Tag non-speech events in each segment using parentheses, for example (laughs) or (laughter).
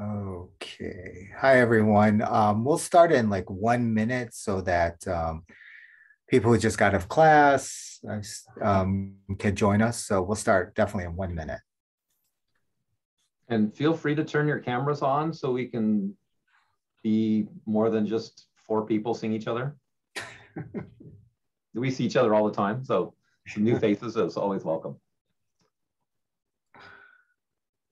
Okay. Hi, everyone. Um, we'll start in like one minute so that um, people who just got out of class um, can join us. So we'll start definitely in one minute. And feel free to turn your cameras on so we can be more than just four people seeing each other. (laughs) we see each other all the time. So new faces is always welcome.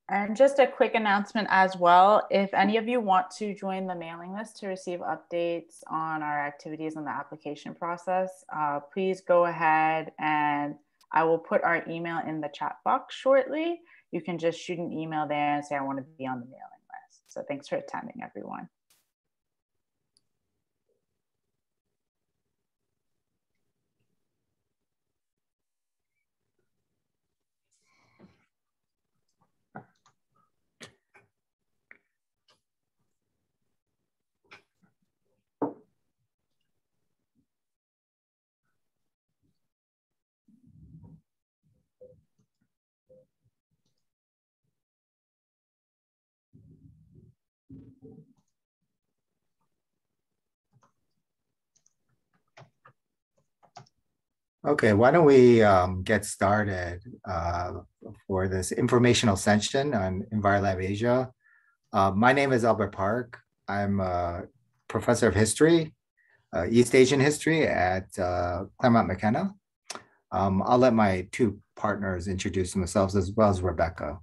And just a quick announcement as well. If any of you want to join the mailing list to receive updates on our activities in the application process, uh, please go ahead and I will put our email in the chat box shortly. You can just shoot an email there and say, I want to be on the mailing list. So thanks for attending, everyone. Okay, why don't we um, get started uh, for this informational session on EnviroLab Asia. Uh, my name is Albert Park. I'm a professor of history, uh, East Asian history at uh, Claremont McKenna. Um, I'll let my two partners introduce themselves as well as Rebecca.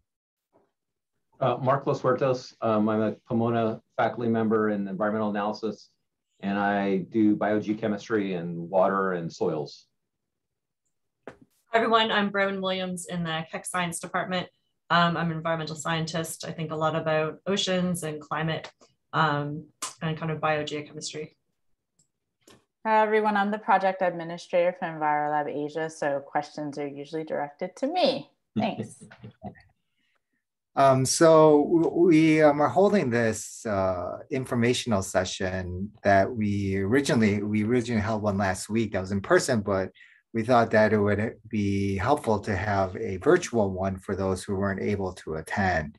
Uh, Marc Los Huertos. Um, I'm a Pomona faculty member in environmental analysis, and I do biogeochemistry and water and soils. Hi everyone, I'm Branwen Williams in the Keck Science Department. Um, I'm an environmental scientist. I think a lot about oceans and climate um, and kind of biogeochemistry. Hi everyone, I'm the project administrator for EnviroLab Asia, so questions are usually directed to me. (laughs) Thanks. Um, so we um, are holding this uh, informational session that we originally we originally held one last week that was in person, but we thought that it would be helpful to have a virtual one for those who weren't able to attend.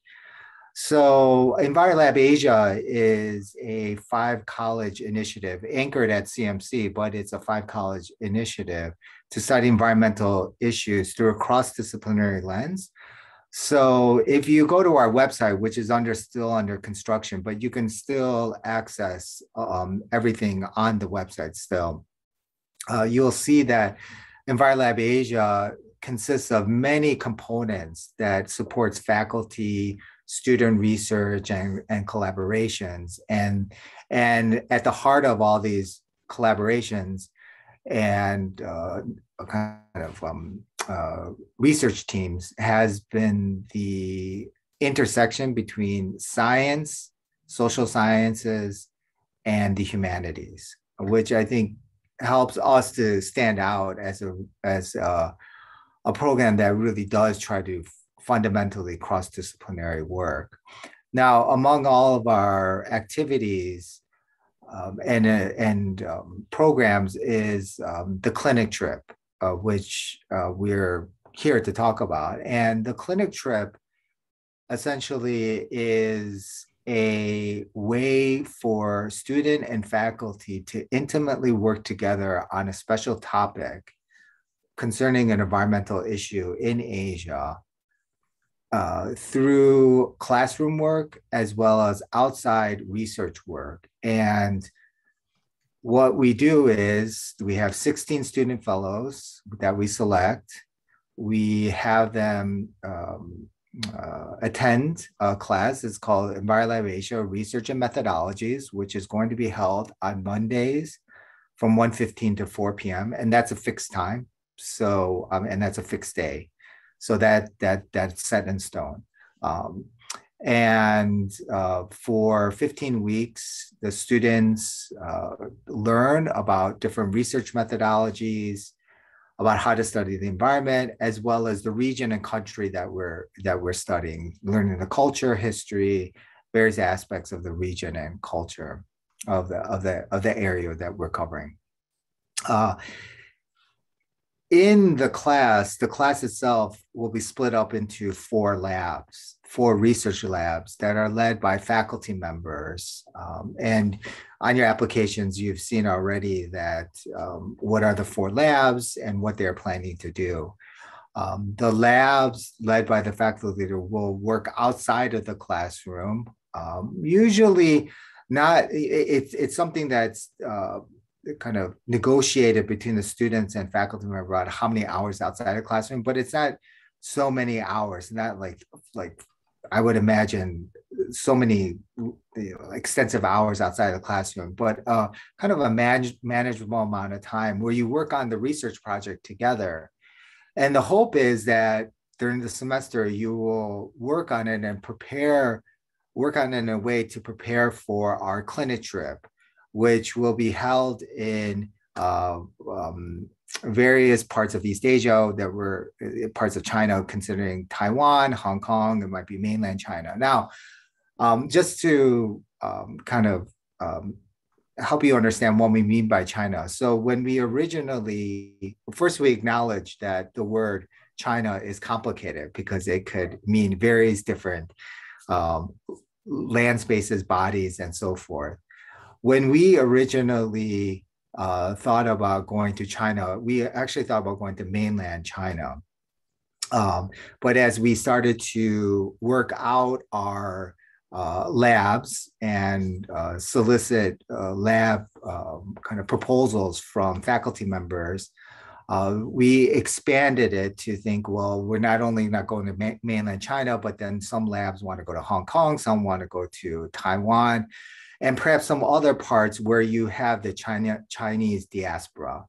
So EnviroLab Asia is a five college initiative anchored at CMC, but it's a five college initiative to study environmental issues through a cross-disciplinary lens. So if you go to our website, which is under still under construction, but you can still access um, everything on the website still, uh, you'll see that EnviroLab Asia consists of many components that supports faculty, student research, and, and collaborations. And, and at the heart of all these collaborations and uh, kind of um, uh, research teams has been the intersection between science, social sciences, and the humanities, which I think helps us to stand out as a as a, a program that really does try to fundamentally cross-disciplinary work. Now, among all of our activities um, and uh, and um, programs is um, the clinic trip, uh, which uh, we're here to talk about. And the clinic trip essentially is a way for student and faculty to intimately work together on a special topic concerning an environmental issue in Asia uh, through classroom work as well as outside research work. And what we do is we have 16 student fellows that we select. We have them um, uh, attend a class. It's called Environmental Asia Research and Methodologies, which is going to be held on Mondays from 1.15 to 4 p.m. And that's a fixed time. So, um, and that's a fixed day. So that, that, that's set in stone. Um, and uh, for 15 weeks, the students uh, learn about different research methodologies, about how to study the environment as well as the region and country that we're that we're studying learning the culture history various aspects of the region and culture of the of the of the area that we're covering. Uh, in the class, the class itself will be split up into four labs, four research labs that are led by faculty members. Um, and on your applications, you've seen already that um, what are the four labs and what they're planning to do. Um, the labs led by the faculty leader will work outside of the classroom. Um, usually, not it, it's it's something that's uh, kind of negotiated between the students and faculty member about how many hours outside the classroom, but it's not so many hours, not like like I would imagine so many you know, extensive hours outside of the classroom, but uh, kind of a manage, manageable amount of time where you work on the research project together. And the hope is that during the semester you will work on it and prepare, work on it in a way to prepare for our clinic trip which will be held in uh, um, various parts of East Asia that were uh, parts of China, considering Taiwan, Hong Kong, it might be mainland China. Now, um, just to um, kind of um, help you understand what we mean by China. So when we originally, first we acknowledge that the word China is complicated because it could mean various different um, land spaces, bodies, and so forth when we originally uh, thought about going to China, we actually thought about going to mainland China. Um, but as we started to work out our uh, labs and uh, solicit uh, lab um, kind of proposals from faculty members, uh, we expanded it to think, well, we're not only not going to ma- mainland China, but then some labs want to go to Hong Kong, some want to go to Taiwan and perhaps some other parts where you have the China, Chinese diaspora.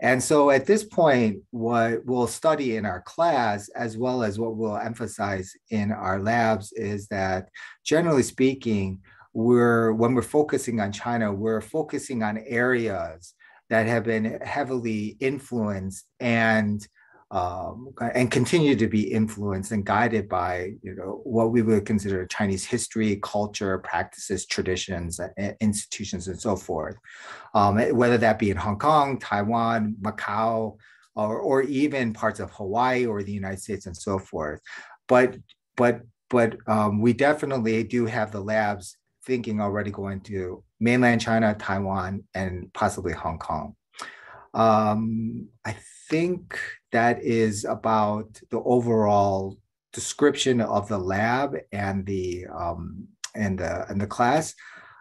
And so at this point, what we'll study in our class, as well as what we'll emphasize in our labs, is that generally speaking, we're when we're focusing on China, we're focusing on areas that have been heavily influenced and um, and continue to be influenced and guided by you know what we would consider Chinese history, culture, practices, traditions, institutions, and so forth. Um, whether that be in Hong Kong, Taiwan, Macau, or, or even parts of Hawaii or the United States and so forth. But but but um, we definitely do have the labs thinking already going to mainland China, Taiwan, and possibly Hong Kong. Um, I think that is about the overall description of the lab and the um, and the and the class.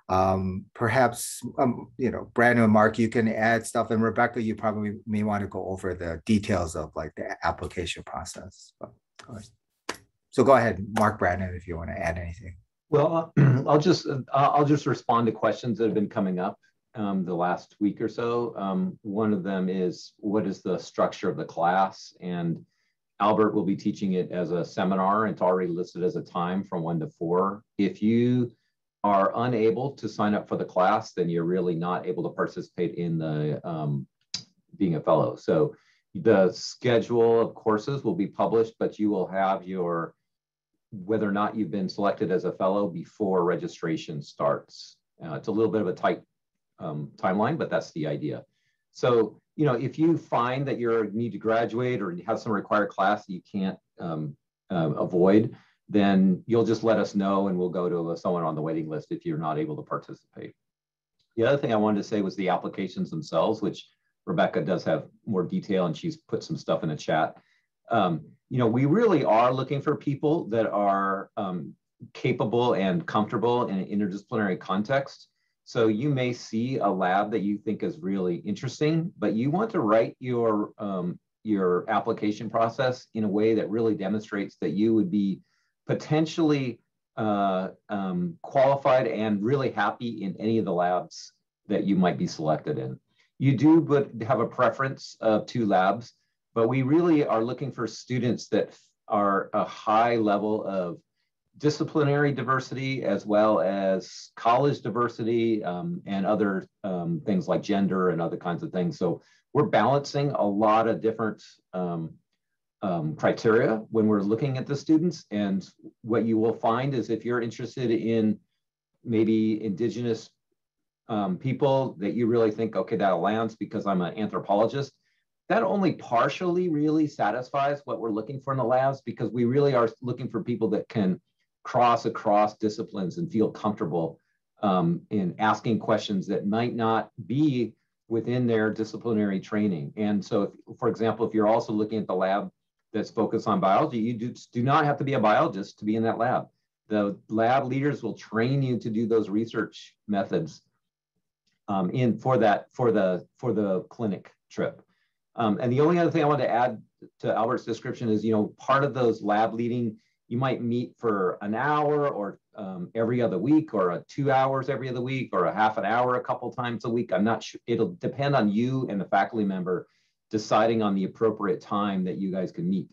Um, perhaps um, you know Branwen and Mark, you can add stuff, and Rebecca, you probably may want to go over the details of like the application process. But, so go ahead, Mark Branwen, if you want to add anything. Well, (clears throat) I'll just I'll just respond to questions that have been coming up um, the last week or so. Um, one of them is what is the structure of the class? And Albert will be teaching it as a seminar. It's already listed as a time from one to four. If you are unable to sign up for the class, then you're really not able to participate in the um, being a fellow. So the schedule of courses will be published, but you will have your whether or not you've been selected as a fellow before registration starts. Uh, it's a little bit of a tight um, timeline, but that's the idea. So, you know, if you find that you need to graduate or you have some required class that you can't um, uh, avoid, then you'll just let us know and we'll go to someone on the waiting list if you're not able to participate. The other thing I wanted to say was the applications themselves, which Rebecca does have more detail and she's put some stuff in the chat. Um, you know, we really are looking for people that are um, capable and comfortable in an interdisciplinary context. So you may see a lab that you think is really interesting, but you want to write your um, your application process in a way that really demonstrates that you would be potentially uh, um, qualified and really happy in any of the labs that you might be selected in. You do but have a preference of two labs, but we really are looking for students that are a high level of disciplinary diversity as well as college diversity um, and other um, things like gender and other kinds of things. So we're balancing a lot of different um, um, criteria when we're looking at the students. And what you will find is if you're interested in maybe indigenous um, people that you really think, okay, that lands because I'm an anthropologist, that only partially really satisfies what we're looking for in the labs because we really are looking for people that can cross across disciplines and feel comfortable um, in asking questions that might not be within their disciplinary training. And so, if, for example, if you're also looking at the lab that's focused on biology, you do, do not have to be a biologist to be in that lab. The lab leaders will train you to do those research methods um, in for that for the for the clinic trip. Um, and the only other thing I want to add to Albert's description is, you know, part of those lab leading, you might meet for an hour or um, every other week or two hours every other week or a half an hour a couple times a week. I'm not sure. It'll depend on you and the faculty member deciding on the appropriate time that you guys can meet.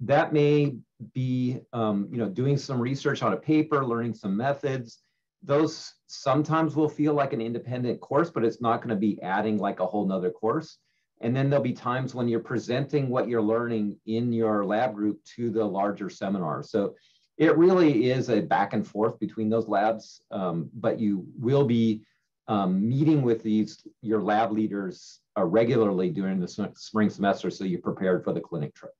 That may be, um, you know, doing some research on a paper, learning some methods. Those sometimes will feel like an independent course, but it's not going to be adding like a whole nother course. And then there'll be times when you're presenting what you're learning in your lab group to the larger seminar. So it really is a back and forth between those labs, um, but you will be um, meeting with these your lab leaders uh, regularly during the spring semester so you're prepared for the clinic trip.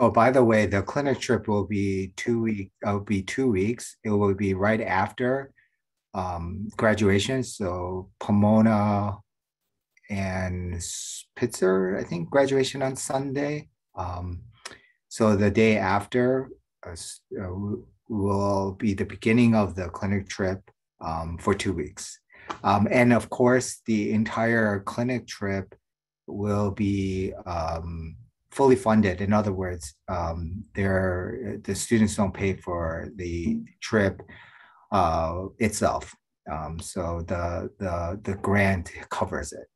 Oh, by the way, the clinic trip will be two week. Uh, will be two weeks. It will be right after um, graduation. So Pomona and Pitzer, I think, graduation on Sunday. Um, so the day after uh, uh will be the beginning of the clinic trip um, for two weeks. Um, and of course, the entire clinic trip will be um, fully funded. In other words, um, the students don't pay for the trip uh, itself. Um, so the, the, the grant covers it.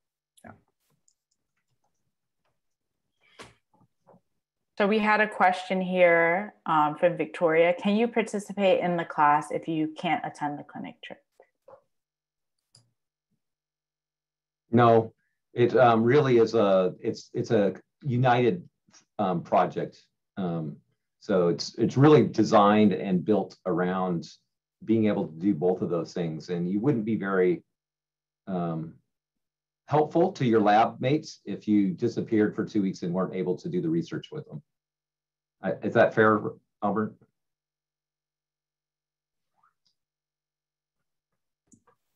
So we had a question here um, from Victoria. Can you participate in the class if you can't attend the clinic trip? No, it um, really is a it's it's a united um, project. Um, so it's it's really designed and built around being able to do both of those things. And you wouldn't be very um, helpful to your lab mates if you disappeared for two weeks and weren't able to do the research with them. Is that fair, Albert?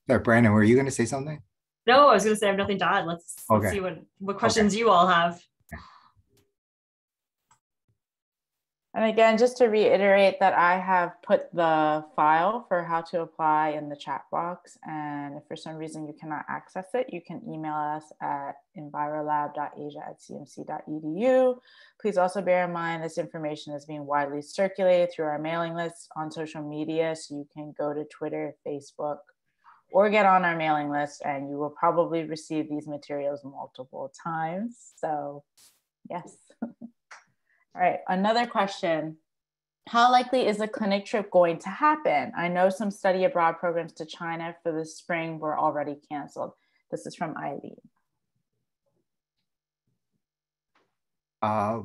Sorry, Branwen, were you going to say something? No, I was going to say I have nothing to add. Let's, okay. let's see what, what questions okay. you all have. And again, just to reiterate that I have put the file for how to apply in the chat box. And if for some reason you cannot access it, you can email us at envirolab.asia at cmc.edu. Please also bear in mind this information is being widely circulated through our mailing list on social media. So you can go to Twitter, Facebook, or get on our mailing list and you will probably receive these materials multiple times. So yes. (laughs) All right, another question. How likely is a clinic trip going to happen? I know some study abroad programs to China for the spring were already canceled. This is from Eileen. Uh,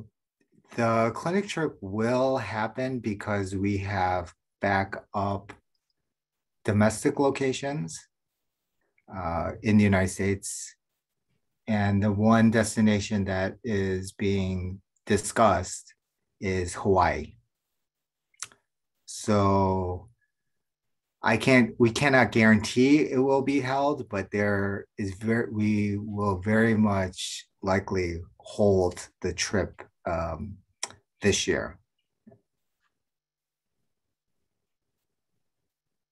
the clinic trip will happen because we have backup domestic locations uh, in the United States. And the one destination that is being discussed is Hawaii. So I can't, we cannot guarantee it will be held, but there is very, we will very much likely hold the trip um, this year.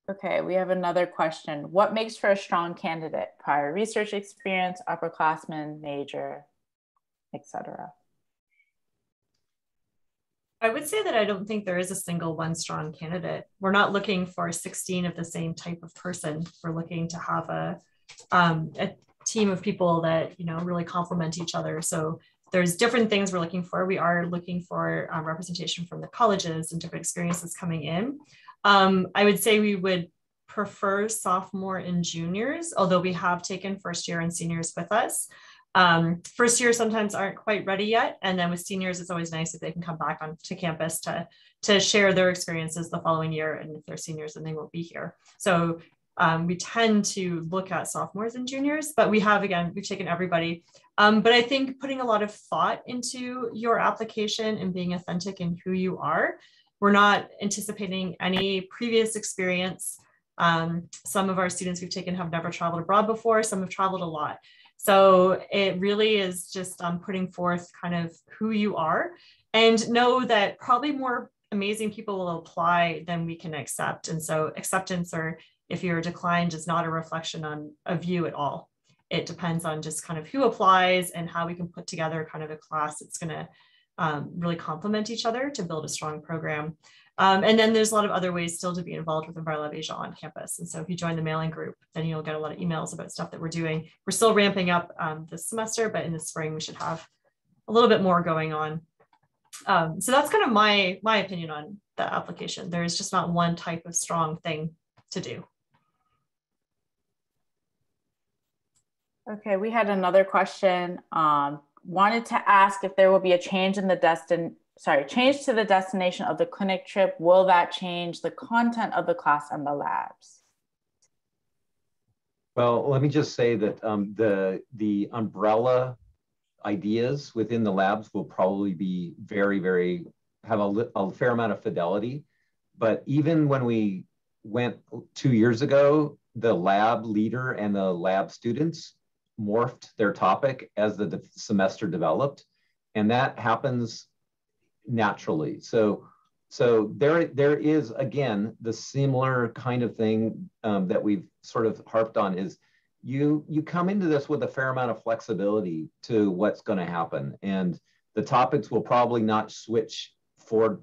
Okay, we have another question. What makes for a strong candidate? Prior research experience, upperclassman, major, etc. I would say that I don't think there is a single one strong candidate. We're not looking for 16 of the same type of person. We're looking to have a, um, a team of people that, you know, really complement each other. So there's different things we're looking for. We are looking for um, representation from the colleges and different experiences coming in. Um, I would say we would prefer sophomore and juniors, although we have taken first year and seniors with us. Um, first year sometimes aren't quite ready yet. And then with seniors, it's always nice if they can come back onto campus to, to share their experiences the following year. And if they're seniors, then they won't be here. So um, we tend to look at sophomores and juniors, but we have, again, we've taken everybody. Um, but I think putting a lot of thought into your application and being authentic in who you are, we're not anticipating any previous experience. Um, some of our students we've taken have never traveled abroad before, some have traveled a lot. So it really is just um, putting forth kind of who you are and know that probably more amazing people will apply than we can accept. And so acceptance or if you're declined is not a reflection on a view at all. It depends on just kind of who applies and how we can put together kind of a class that's going to um, really complement each other to build a strong program. Um, and then there's a lot of other ways still to be involved with EnviroLab Asia on campus. And so if you join the mailing group, then you'll get a lot of emails about stuff that we're doing. We're still ramping up um, this semester, but in the spring we should have a little bit more going on. Um, so that's kind of my my opinion on the application. There is just not one type of strong thing to do. Okay, we had another question. Um, wanted to ask if there will be a change in the destin sorry, change to the destination of the clinic trip. Will that change the content of the class and the labs? Well, let me just say that um, the the umbrella ideas within the labs will probably be very, very have a, a fair amount of fidelity. But even when we went two years ago, the lab leader and the lab students morphed their topic as the semester developed. And that happens naturally. So, so there, there is, again, the similar kind of thing um, that we've sort of harped on is you, you come into this with a fair amount of flexibility to what's going to happen. And the topics will probably not switch for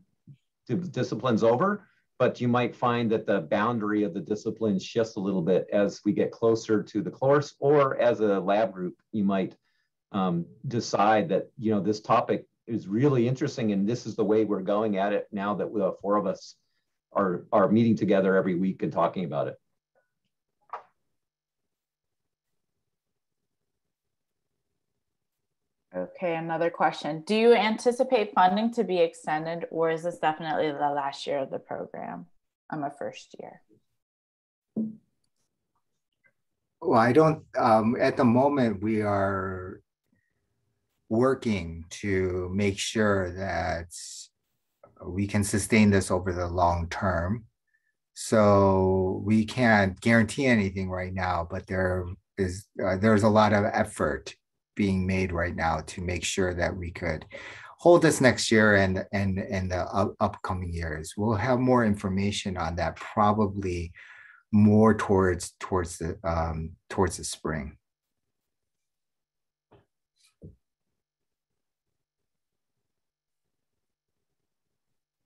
disciplines over, but you might find that the boundary of the discipline shifts a little bit as we get closer to the course or as a lab group you might um, decide that you know this topic is really interesting and this is the way we're going at it now that the four of us are are meeting together every week and talking about it Okay, another question. Do you anticipate funding to be extended or is this definitely the last year of the program? I'm a first year. Well, I don't, um, at the moment, we are working to make sure that we can sustain this over the long term. So we can't guarantee anything right now, but there is uh, there's a lot of effort being made right now to make sure that we could hold this next year and and and the up upcoming years. We'll have more information on that probably more towards towards the um, towards the spring.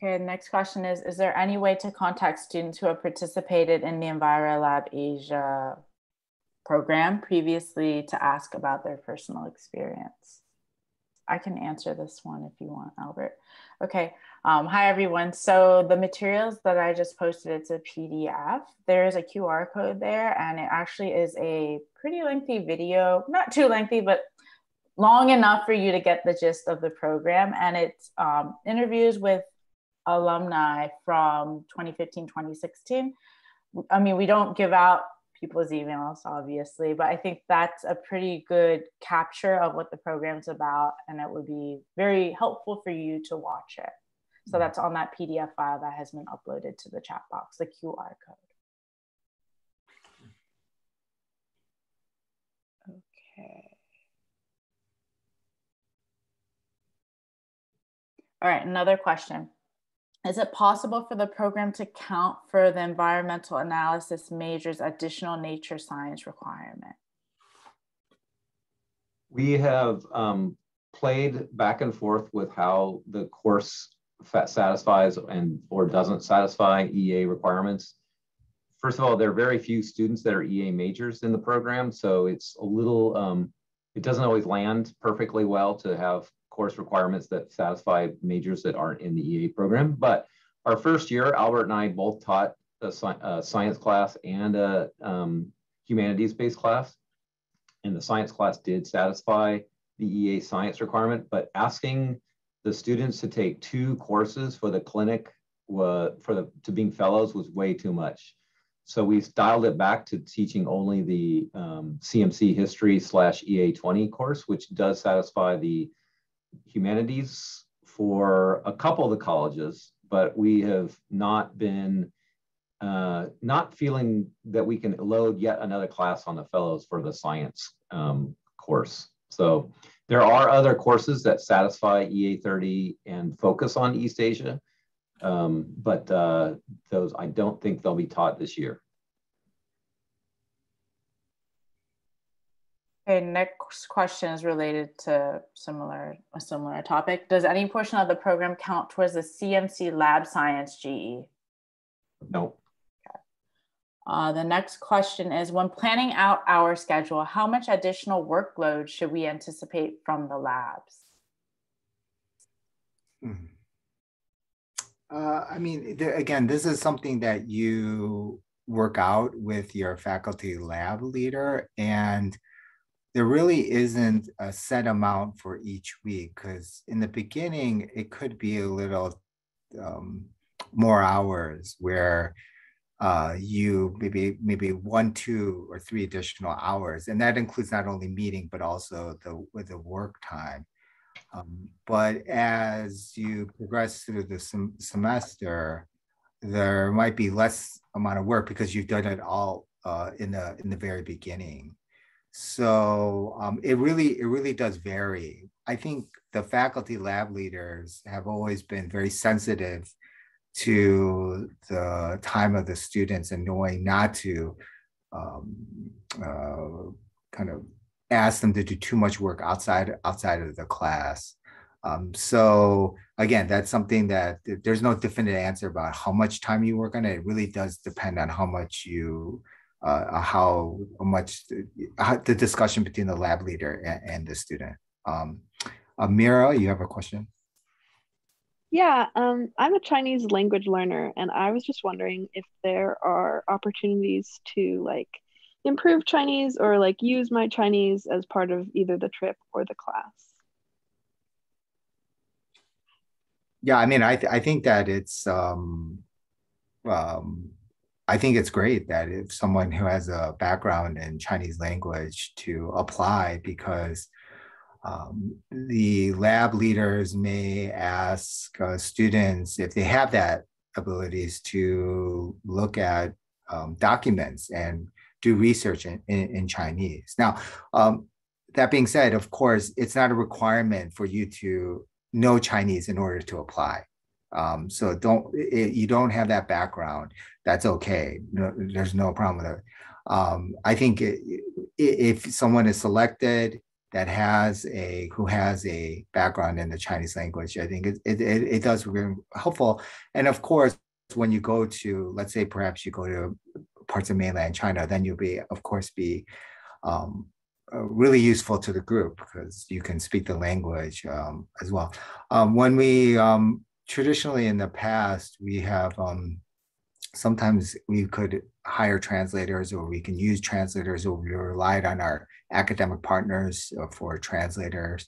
Okay, next question is, is there any way to contact students who have participated in the EnviroLab Asia program previously to ask about their personal experience. I can answer this one if you want, Albert. Okay, um, hi everyone. So the materials that I just posted, it's a PDF. There is a QR code there and it actually is a pretty lengthy video, not too lengthy, but long enough for you to get the gist of the program. And it's um, interviews with alumni from 2015, 2016. I mean, we don't give out people's emails, obviously, but I think that's a pretty good capture of what the program's about, and it would be very helpful for you to watch it. So mm-hmm. that's on that PDF file that has been uploaded to the chat box, the QR code. Okay. All right, another question. Is it possible for the program to count for the environmental analysis major's additional nature science requirement? We have um, played back and forth with how the course satisfies and or doesn't satisfy EA requirements. First of all, there are very few students that are EA majors in the program, so it's a little, um, it doesn't always land perfectly well to have course requirements that satisfy majors that aren't in the EA program. But our first year, Albert and I both taught a, a science class and a um, humanities-based class. And the science class did satisfy the EA science requirement, but asking the students to take two courses for the clinic uh, for the to being fellows was way too much. so we dialed it back to teaching only the um, CMC history slash EA20 course, which does satisfy the humanities for a couple of the colleges, but we have not been uh, not feeling that we can load yet another class on the fellows for the science um, course. So there are other courses that satisfy EA30 and focus on East Asia, um, but uh, those I don't think they'll be taught this year. Okay, next question is related to similar a similar topic. Does any portion of the program count towards the CMC Lab Science GE? No. Uh, the next question is when planning out our schedule, how much additional workload should we anticipate from the labs? Hmm. Uh, I mean, again, this is something that you work out with your faculty lab leader and there really isn't a set amount for each week because in the beginning it could be a little um, more hours where uh, you maybe maybe one, two, or three additional hours, and that includes not only meeting but also the with the work time. Um, but as you progress through the sem- semester, there might be less amount of work because you've done it all uh, in the in the very beginning. So um, it really it really does vary. I think the faculty lab leaders have always been very sensitive to the time of the students and knowing not to um, uh, kind of ask them to do too much work outside outside of the class. Um, so again, that's something that there's no definite answer about how much time you work on it. It really does depend on how much you uh, how much the, how the discussion between the lab leader and, and the student. Um, Amira, you have a question? Yeah, um, I'm a Chinese language learner, and I was just wondering if there are opportunities to like improve Chinese or like use my Chinese as part of either the trip or the class. Yeah, I mean, I th- I think that it's um, um, I think it's great that if someone who has a background in Chinese language to apply because um, the lab leaders may ask uh, students if they have that abilities to look at um, documents and do research in, in, in Chinese. Now, um, that being said, of course, it's not a requirement for you to know Chinese in order to apply. Um, so don't it, you don't have that background. That's okay. No, there's no problem with it. Um, I think it, if someone is selected that has a who has a background in the Chinese language, I think it it, it does really helpful. And of course, when you go to let's say perhaps you go to parts of mainland China, then you'll be of course be um, uh, really useful to the group because you can speak the language um, as well. Um, when we um, traditionally in the past, we have um, sometimes we could hire translators or we can use translators or we relied on our academic partners uh, for translators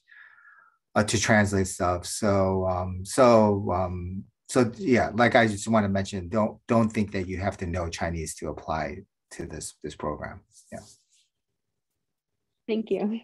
uh, to translate stuff. So, um, so, um, so yeah, like I just want to mention, don't don't think that you have to know Chinese to apply to this this program. Yeah. Thank you.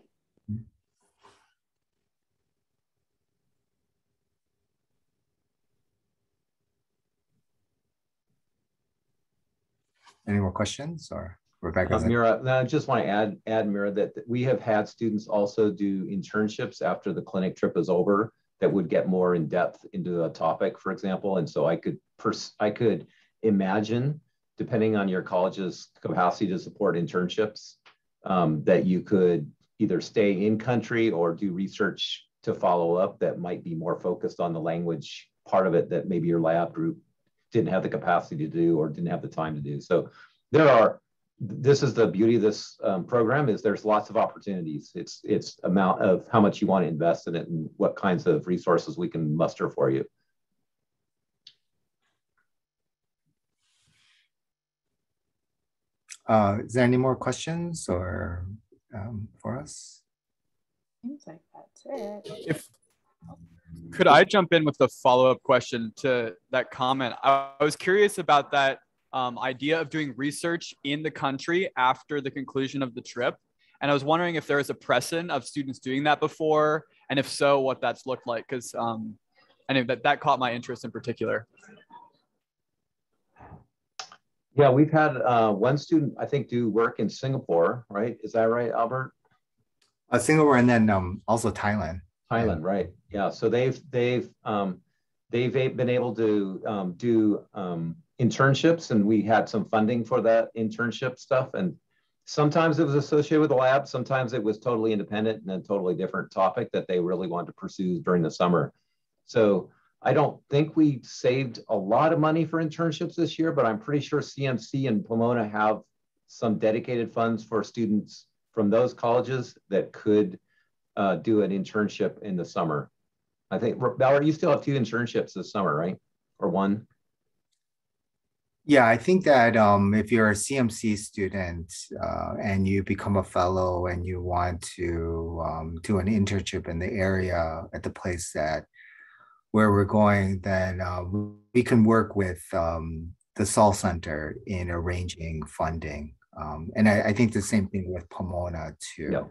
Any more questions or Rebecca? Uh, Mira, I just want to add, add Mira, that we have had students also do internships after the clinic trip is over that would get more in depth into the topic, for example. And so I could, pers- I could imagine, depending on your college's capacity to support internships, um, that you could either stay in country or do research to follow up that might be more focused on the language part of it that maybe your lab group didn't have the capacity to do or didn't have the time to do. So there are, this is the beauty of this um, program is there's lots of opportunities. It's, it's amount of how much you want to invest in it and what kinds of resources we can muster for you. Uh, is there any more questions or um, for us? Seems like that's it. If could I jump in with a follow up question to that comment? I, I was curious about that um, idea of doing research in the country after the conclusion of the trip. And I was wondering if there is a precedent of students doing that before, and if so, what that's looked like, because um, I know that that caught my interest in particular. Yeah, we've had uh, one student, I think, do work in Singapore, right? Is that right, Albert? Uh, Singapore and then um, also Thailand. Thailand, right? Yeah. So they've they've um, they've been able to um, do um, internships, and we had some funding for that internship stuff. And sometimes it was associated with the lab, sometimes it was totally independent and a totally different topic that they really wanted to pursue during the summer. So I don't think we saved a lot of money for internships this year, but I'm pretty sure CMC and Pomona have some dedicated funds for students from those colleges that could uh, do an internship in the summer. I think, Valerie, you still have two internships this summer, right? Or one? Yeah, I think that um, if you're a CMC student uh, and you become a fellow and you want to um, do an internship in the area at the place that where we're going, then uh, we can work with um, the Soll Center in arranging funding. Um, and I, I, think the same thing with Pomona too. Yeah.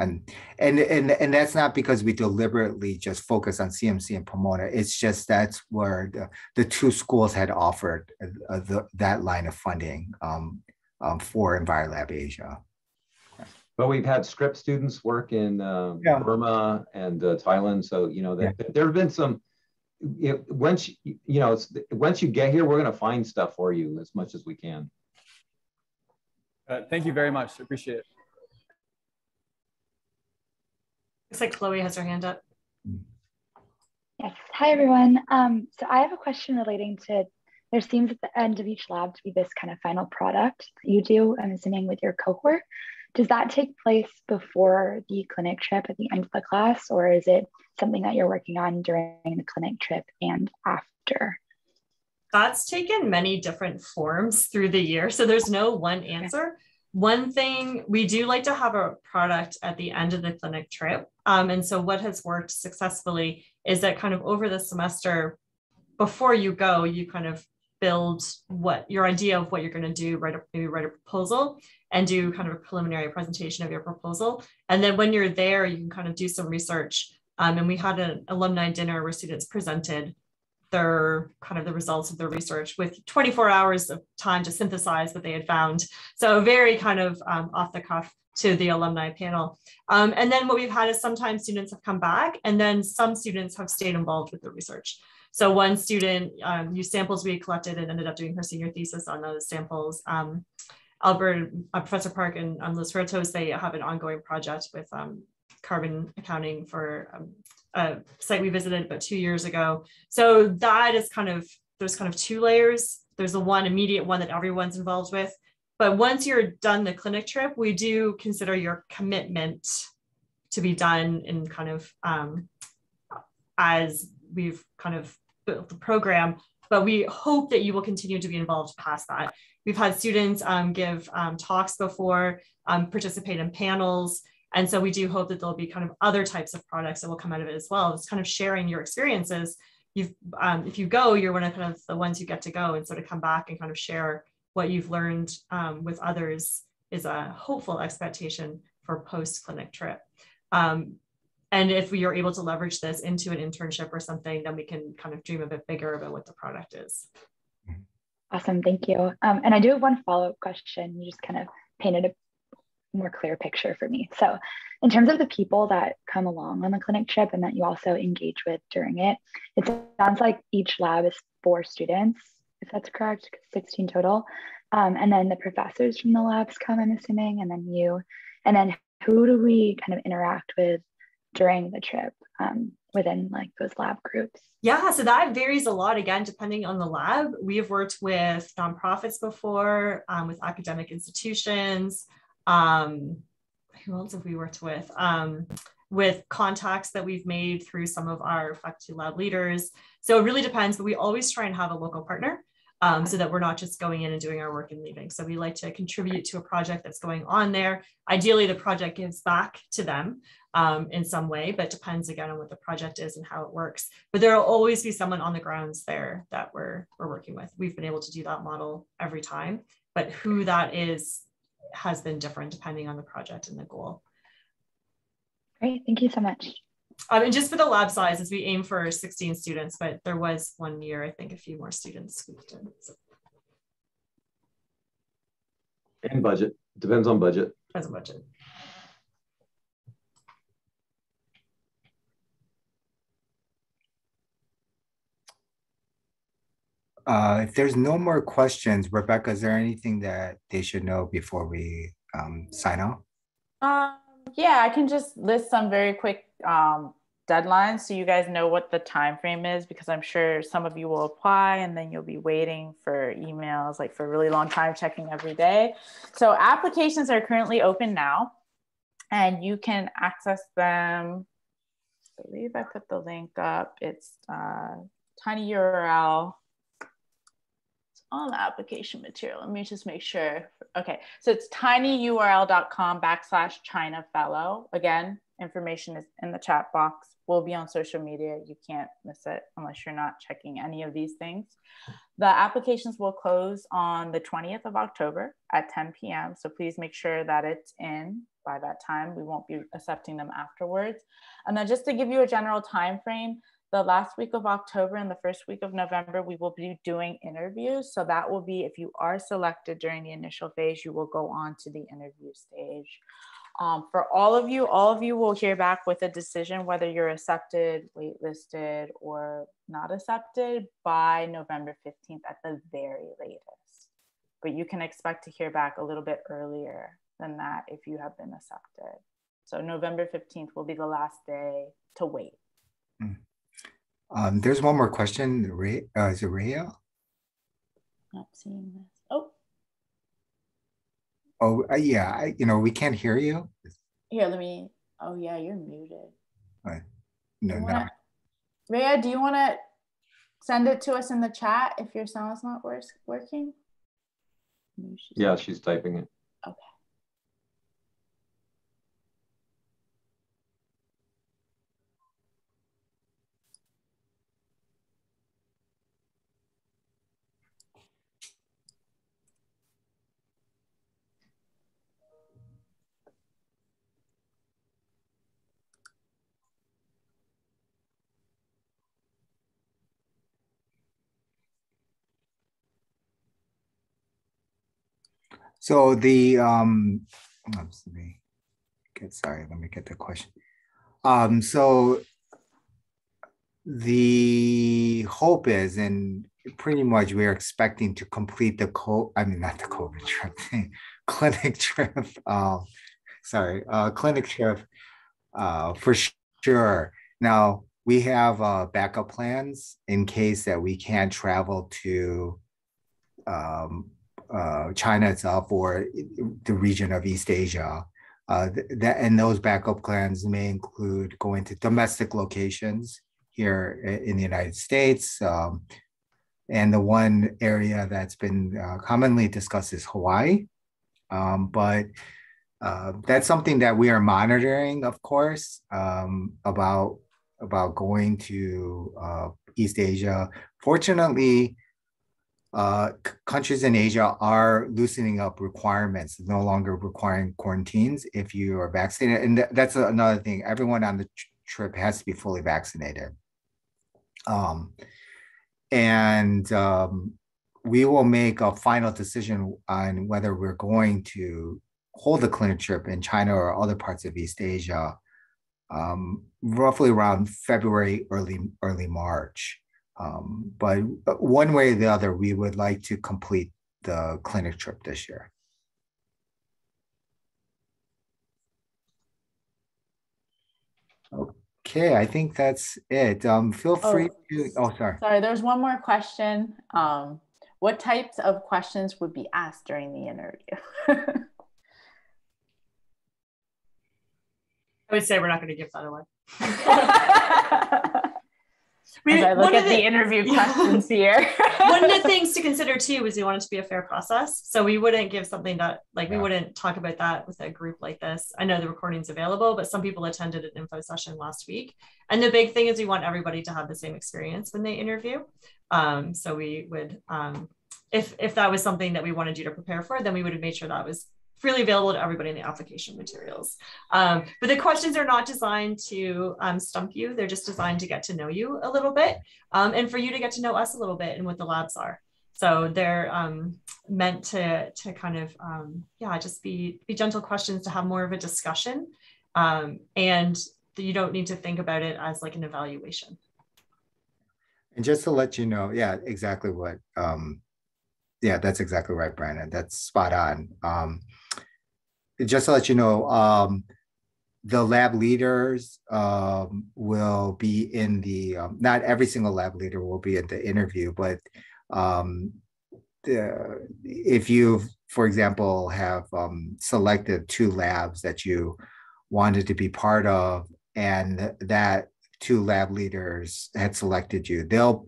And, and and and that's not because we deliberately just focus on CMC and Pomona. It's just that's where the, the two schools had offered uh, the, that line of funding um, um, for EnviroLab Asia. But we've had Scripps students work in um, yeah. Burma and uh, Thailand, so you know that yeah. there have been some it, once you, you know once you get here, we're going to find stuff for you as much as we can. Uh, thank you very much. Appreciate it. Looks like Chloe has her hand up. Yes. Hi, everyone. Um, so I have a question relating to there seems at the end of each lab to be this kind of final product that you do, I'm assuming, with your cohort. Does that take place before the clinic trip at the end of the class, or is it something that you're working on during the clinic trip and after? That's taken many different forms through the year. So there's no one answer. One thing we do like to have a product at the end of the clinic trip. Um, and so what has worked successfully is that kind of over the semester, before you go, you kind of build what your idea of what you're going to do, write a, maybe write a proposal and do kind of a preliminary presentation of your proposal. And then when you're there, you can kind of do some research. Um, and we had an alumni dinner where students presented their kind of the results of their research with 24 hours of time to synthesize what they had found. So very kind of um, off the cuff to the alumni panel. Um, and then what we've had is sometimes students have come back and then some students have stayed involved with the research. So one student um, used samples we collected and ended up doing her senior thesis on those samples. Um, Albert, uh, Professor Park and um, Los Huertos, they have an ongoing project with um, carbon accounting for um, a site we visited about two years ago. So that is kind of, there's kind of two layers. There's the one immediate one that everyone's involved with. But once you're done the clinic trip, we do consider your commitment to be done in kind of um, as we've kind of built the program, but we hope that you will continue to be involved past that. We've had students um, give um, talks before, um, participate in panels, and so we do hope that there'll be kind of other types of products that will come out of it as well. It's kind of sharing your experiences. You've, um, if you go, you're one of kind of the ones who get to go and sort of come back and kind of share what you've learned um, with others is a hopeful expectation for post-clinic trip. Um, and if we are able to leverage this into an internship or something, then we can kind of dream a bit bigger about what the product is. Awesome, thank you. Um, and I do have one follow-up question. You just kind of painted a more clear picture for me. So in terms of the people that come along on the clinic trip and that you also engage with during it, it sounds like each lab is four students, if that's correct, 16 total. Um, and then the professors from the labs come, I'm assuming, and then you. And then who do we kind of interact with during the trip um, within like those lab groups? Yeah, so that varies a lot again, depending on the lab. We have worked with nonprofits before, um, with academic institutions, um, who else have we worked with? Um, with contacts that we've made through some of our faculty lab leaders. So it really depends, but we always try and have a local partner um, so that we're not just going in and doing our work and leaving. So we like to contribute to a project that's going on there. Ideally, the project gives back to them. um, in some way, but depends again on what the project is and how it works. But there will always be someone on the grounds there that we're, we're working with. We've been able to do that model every time, but who that is has been different depending on the project and the goal. Great, thank you so much. Um, and just for the lab sizes, we aim for 16 students, but there was one year, I think a few more students squeaked in. So. And budget, depends on budget. Depends on budget. Uh, if there's no more questions, Rebecca, is there anything that they should know before we um, sign off? Um, yeah, I can just list some very quick um, deadlines so you guys know what the time frame is because I'm sure some of you will apply and then you'll be waiting for emails like for a really long time checking every day. So applications are currently open now and you can access them. I believe I put the link up. It's uh, tiny On the application material. Let me just make sure. Okay, so it's tinyurl.com backslash China Fellow. Again, information is in the chat box. We'll be on social media. You can't miss it unless you're not checking any of these things. The applications will close on the 20th of October at 10 p.m. So please make sure that it's in by that time. We won't be accepting them afterwards. And then just to give you a general time frame, the last week of October and the first week of November, we will be doing interviews. So that will be if you are selected during the initial phase, you will go on to the interview stage. Um, for all of you, all of you will hear back with a decision whether you're accepted, waitlisted, or not accepted by November 15th at the very latest. But you can expect to hear back a little bit earlier than that if you have been accepted. So November 15th will be the last day to wait. Mm. Um, there's one more question. Ray, uh, is it Rhea? Not seeing this. Oh. Oh, uh, yeah. I, you know, we can't hear you. Here, let me. Oh, yeah, you're muted. Right. No, no. Wanna, Rhea, do you want to send it to us in the chat if your sound's not working? She's yeah, she's typing it. Okay. So the um, let me get sorry. Let me get the question. Um, so the hope is, and pretty much we are expecting to complete the co. I mean, not the COVID trip, (laughs) clinic trip. Um, sorry, uh, clinic trip uh, for sure. Now we have uh, backup plans in case that we can't travel to um, uh, China itself or the region of East Asia. Uh, that and those backup plans may include going to domestic locations here in the United States. Um, and the one area that's been uh, commonly discussed is Hawaii. Um, but uh, that's something that we are monitoring, of course, um, about about going to uh, East Asia. Fortunately, uh, countries in Asia are loosening up requirements, no longer requiring quarantines if you are vaccinated. And th- that's another thing. Everyone on the tr- trip has to be fully vaccinated. Um, and um, we will make a final decision on whether we're going to hold the clinic trip in China or other parts of East Asia, um, roughly around February, early early March. Um, but one way or the other, we would like to complete the clinic trip this year. Okay, I think that's it. Um, feel oh, free oh, to, oh, sorry. Sorry, there's one more question. Um, what types of questions would be asked during the interview? (laughs) I would say we're not going to give that away. (laughs) (laughs) As I look at the, the, interview (laughs) questions here. (laughs) one of the (laughs) things to consider too is we want it to be a fair process. So we wouldn't give something that like yeah. we wouldn't talk about that with a group like this. I know the recording's available, but some people attended an info session last week. And the big thing is we want everybody to have the same experience when they interview. Um, so we would um, if if that was something that we wanted you to prepare for, then we would have made sure that was freely available to everybody in the application materials. Um, but the questions are not designed to um, stump you. They're just designed to get to know you a little bit um, and for you to get to know us a little bit and what the labs are. So they're um, meant to, to kind of, um, yeah, just be, be gentle questions to have more of a discussion. Um, and you don't need to think about it as like an evaluation. And just to let you know, yeah, exactly what yeah, that's exactly right, Branwen. That's spot on. Just to let you know, um, the lab leaders um, will be in the, um, not every single lab leader will be in the interview, but um, the, if you, for example, have um, selected two labs that you wanted to be part of, and that two lab leaders had selected you, they'll,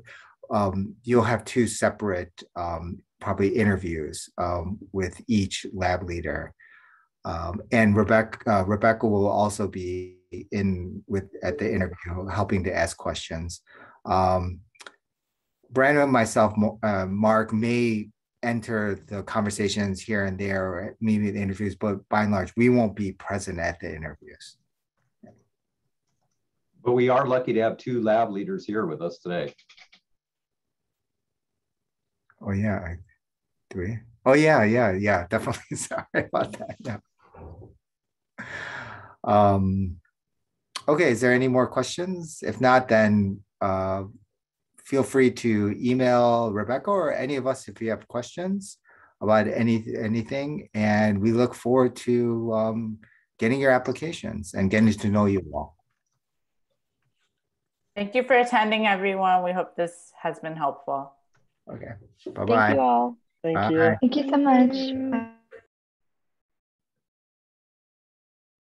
um, you'll have two separate um, probably interviews with each lab leader. Um, and Rebecca, uh, Rebecca will also be in with at the interview, helping to ask questions. Um, Branwen, myself, uh, Marc may enter the conversations here and there, or maybe the interviews, but by and large, we won't be present at the interviews. But we are lucky to have two lab leaders here with us today. Oh yeah, Three. Oh yeah, yeah, yeah. (laughs) Definitely. Sorry about that. Yeah. Um, okay. Is there any more questions? If not, then uh, feel free to email Rebecca or any of us if you have questions about any anything. And we look forward to um, getting your applications and getting to know you all. Thank you for attending, everyone. We hope this has been helpful. Okay. Bye bye. Thank you all. Thank Bye. you. Thank you so much.